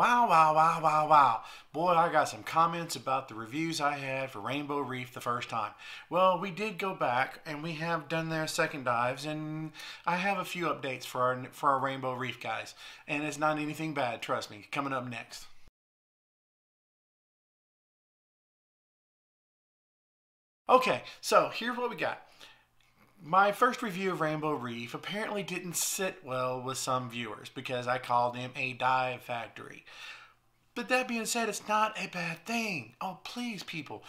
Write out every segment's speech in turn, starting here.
Wow, wow, wow, wow, wow. Boy, I got some comments about the reviews I had for Rainbow Reef the first time. Well, we did go back and we have done their second dives and I have a few updates for our for our Rainbow Reef guys. And it's not anything bad, trust me. Coming up next. Okay, so here's what we got. My first review of Rainbow Reef apparently didn't sit well with some viewers because I called them a dive factory. But that being said, it's not a bad thing. Oh, please, people.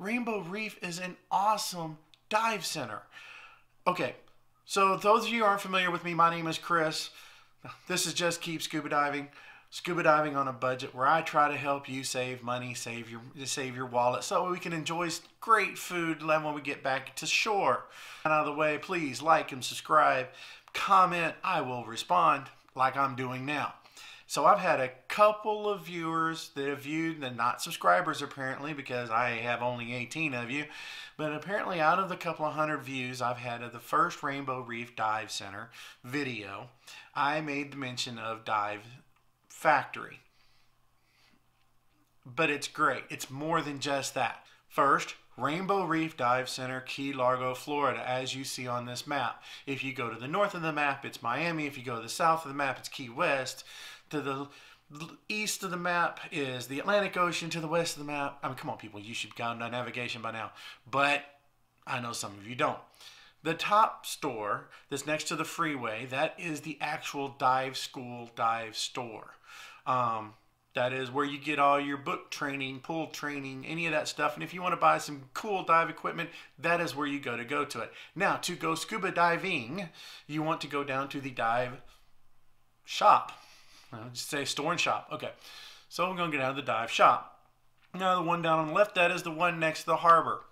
Rainbow Reef is an awesome dive center. Okay, so those of you aren't familiar with me, my name is Chris. This is Just Keep Scuba Diving scuba diving on a budget where I try to help you save money, save your save your wallet, so we can enjoy great food when we get back to shore. And out of the way, please like and subscribe, comment. I will respond like I'm doing now. So I've had a couple of viewers that have viewed, and not subscribers apparently, because I have only 18 of you. But apparently, out of the couple of hundred views I've had of the first Rainbow Reef Dive Center video, I made the mention of dive factory. But it's great. It's more than just that. First, Rainbow Reef Dive Center, Key Largo, Florida, as you see on this map. If you go to the north of the map, it's Miami. If you go to the south of the map, it's Key West. To the east of the map is the Atlantic Ocean. To the west of the map, I mean, come on, people, you should go on navigation by now. But I know some of you don't. The top store that's next to the freeway, that is the actual dive school dive store. Um, that is where you get all your book training, pool training, any of that stuff. And if you want to buy some cool dive equipment, that is where you go to go to it. Now, to go scuba diving, you want to go down to the dive shop. Just say store and shop. Okay. So we're going to get out of the dive shop. Now, the one down on the left, that is the one next to the harbor.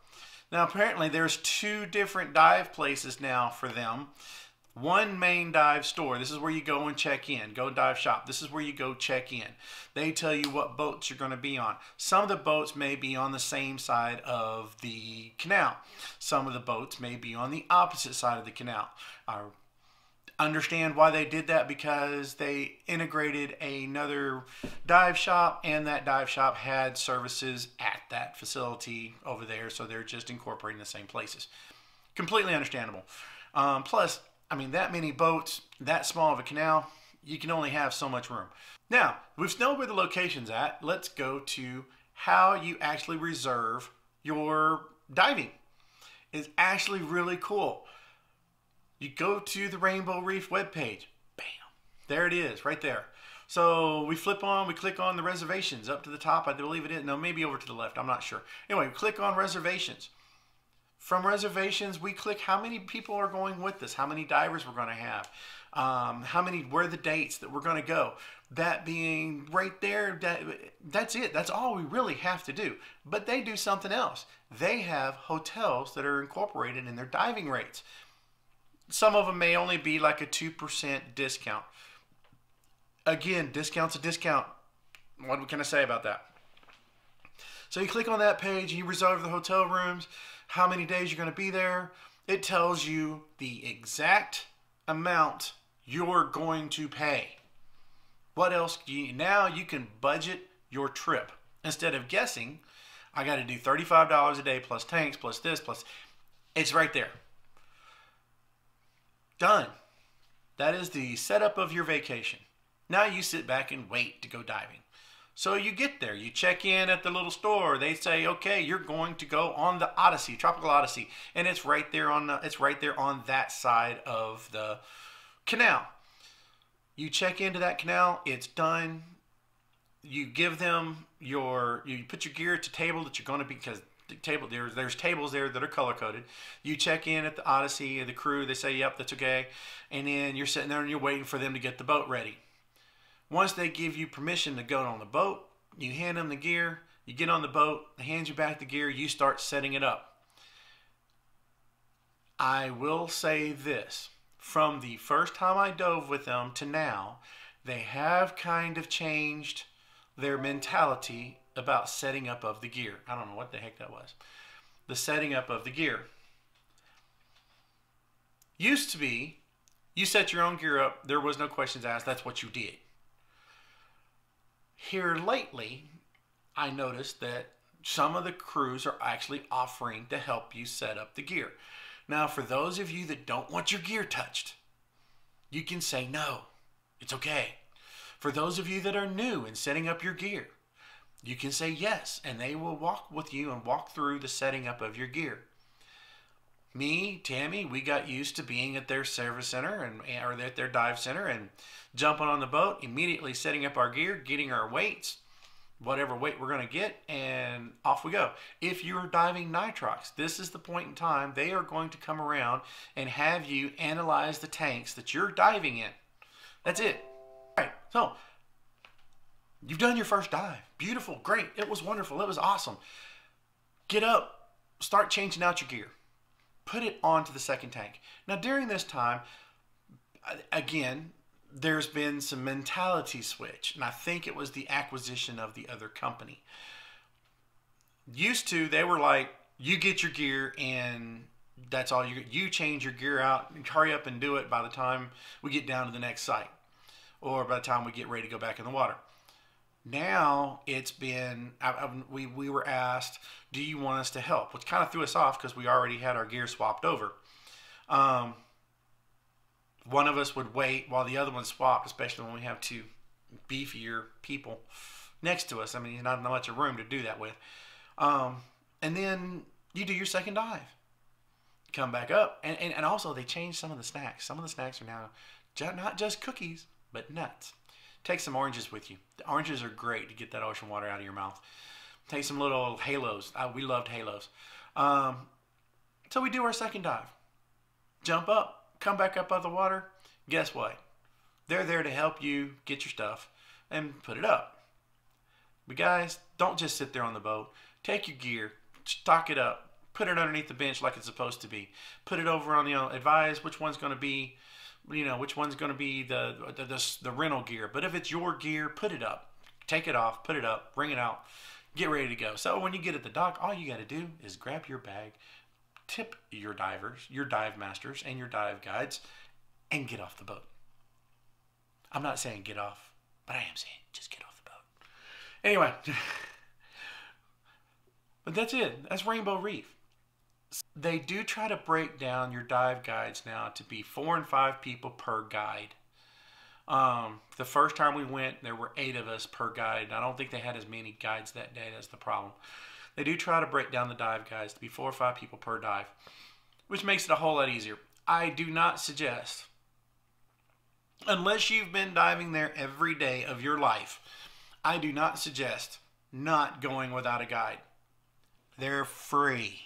Now, apparently, there's two different dive places now for them. One main dive store. This is where you go and check in. Go dive shop. This is where you go check in. They tell you what boats you're going to be on. Some of the boats may be on the same side of the canal. Some of the boats may be on the opposite side of the canal. I understand why they did that because they integrated another dive shop and that dive shop had services at that facility over there so they're just incorporating the same places completely understandable um, plus I mean, that many boats, that small of a canal, you can only have so much room. Now, we've known where the location's at. Let's go to how you actually reserve your diving. It's actually really cool. You go to the Rainbow Reef webpage. Bam. There it is, right there. So we flip on, we click on the reservations up to the top. I believe it is. No, maybe over to the left. I'm not sure. Anyway, click on reservations. From reservations, we click how many people are going with us, how many divers we're going to have, um, how many, where the dates that we're going to go. That being right there, that, that's it. That's all we really have to do. But they do something else. They have hotels that are incorporated in their diving rates. Some of them may only be like a 2% discount. Again, discount's a discount. What can I say about that? So you click on that page, you reserve the hotel rooms how many days you're going to be there. It tells you the exact amount you're going to pay. What else you now you can budget your trip instead of guessing I got to do $35 a day plus tanks plus this plus it's right there. Done. That is the setup of your vacation. Now you sit back and wait to go diving. So you get there, you check in at the little store. They say, "Okay, you're going to go on the Odyssey, Tropical Odyssey," and it's right there on the, it's right there on that side of the canal. You check into that canal, it's done. You give them your, you put your gear at the table that you're going to be because table there's there's tables there that are color coded. You check in at the Odyssey, and the crew they say, "Yep, that's okay," and then you're sitting there and you're waiting for them to get the boat ready. Once they give you permission to go on the boat, you hand them the gear, you get on the boat, they hand you back the gear, you start setting it up. I will say this from the first time I dove with them to now, they have kind of changed their mentality about setting up of the gear. I don't know what the heck that was. The setting up of the gear. Used to be, you set your own gear up, there was no questions asked, that's what you did here lately, I noticed that some of the crews are actually offering to help you set up the gear. Now, for those of you that don't want your gear touched, you can say no. It's okay. For those of you that are new in setting up your gear, you can say yes, and they will walk with you and walk through the setting up of your gear. Me, Tammy, we got used to being at their service center and or at their dive center and jumping on the boat, immediately setting up our gear, getting our weights, whatever weight we're going to get, and off we go. If you're diving nitrox, this is the point in time they are going to come around and have you analyze the tanks that you're diving in. That's it. All right. So you've done your first dive. Beautiful, great. It was wonderful. It was awesome. Get up, start changing out your gear. Put it onto the second tank. Now during this time, again, there's been some mentality switch, and I think it was the acquisition of the other company. Used to, they were like, you get your gear and that's all you get. you change your gear out and hurry up and do it by the time we get down to the next site or by the time we get ready to go back in the water now it's been I, I, we, we were asked do you want us to help which kind of threw us off because we already had our gear swapped over um, one of us would wait while the other one swapped, especially when we have two beefier people next to us. I mean, not much of room to do that with. Um, and then you do your second dive. Come back up. And, and, and also, they changed some of the snacks. Some of the snacks are now not just cookies, but nuts. Take some oranges with you. The oranges are great to get that ocean water out of your mouth. Take some little halos. Uh, we loved halos. Um, so we do our second dive. Jump up, come back up out of the water, guess what? They're there to help you get your stuff and put it up. But guys, don't just sit there on the boat. Take your gear, stock it up, put it underneath the bench like it's supposed to be. Put it over on the advise which one's going to be, you know, which one's going to be the, the the the rental gear. But if it's your gear, put it up. Take it off, put it up, bring it out, get ready to go. So when you get at the dock, all you got to do is grab your bag, tip your divers, your dive masters, and your dive guides and get off the boat. I'm not saying get off, but I am saying just get off the boat. Anyway, but that's it. That's Rainbow Reef. They do try to break down your dive guides now to be four and five people per guide. Um, the first time we went, there were eight of us per guide. I don't think they had as many guides that day. That's the problem. They do try to break down the dive guides to be four or five people per dive, which makes it a whole lot easier. I do not suggest, unless you've been diving there every day of your life, I do not suggest not going without a guide. They're free.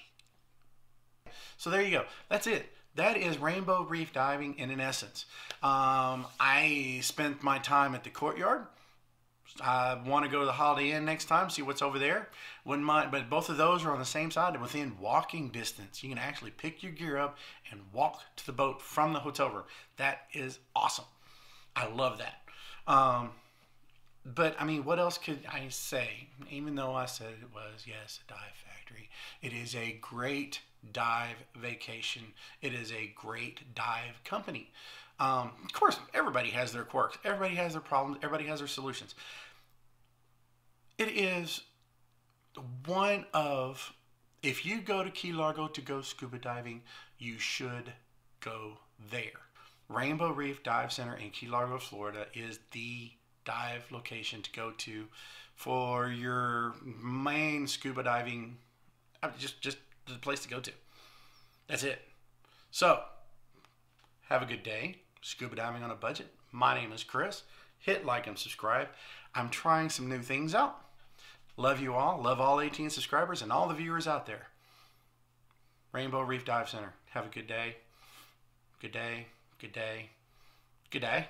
So there you go. That's it. That is Rainbow Reef diving in an essence. Um, I spent my time at the courtyard. I want to go to the Holiday Inn next time, see what's over there. Wouldn't mind, but both of those are on the same side and within walking distance. You can actually pick your gear up and walk to the boat from the hotel room. That is awesome. I love that. Um, but I mean, what else could I say? Even though I said it was, yes, a dive factory, it is a great dive vacation. It is a great dive company. Um, of course, everybody has their quirks. Everybody has their problems. Everybody has their solutions. It is one of, if you go to Key Largo to go scuba diving, you should go there. Rainbow Reef Dive Center in Key Largo, Florida is the dive location to go to for your main scuba diving just just the place to go to that's it so have a good day scuba diving on a budget my name is chris hit like and subscribe i'm trying some new things out Love you all. Love all 18 subscribers and all the viewers out there. Rainbow Reef Dive Center. Have a good day. Good day. Good day. Good day.